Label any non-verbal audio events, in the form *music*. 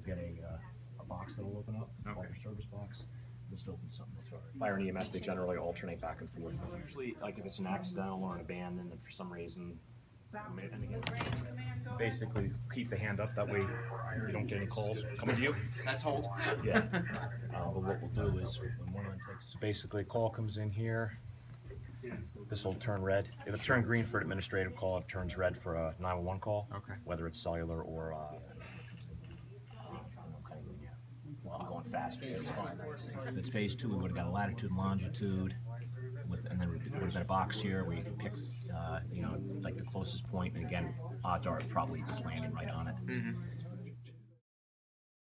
We've got a, uh, a box that'll open up, call Okay. for service box, just open something. Fire and EMS, they generally alternate back and forth. Usually, like if it's an accidental or an abandoned, and for some reason, and again, basically keep the hand up, that way you don't get any calls coming to you. That's hold. Yeah, *laughs* uh, but what we'll do is, when one of them takes, so basically, a call comes in here, this will turn red. If it turned green for an administrative call, it turns red for a nine-one-one call. Okay. Whether it's cellular or, uh, faster. fine. If it's phase two, we would've got a latitude, and longitude, with, and then we would've got a box here where you can pick, uh, you know, like the closest point. and again, odds are probably just landing right on it.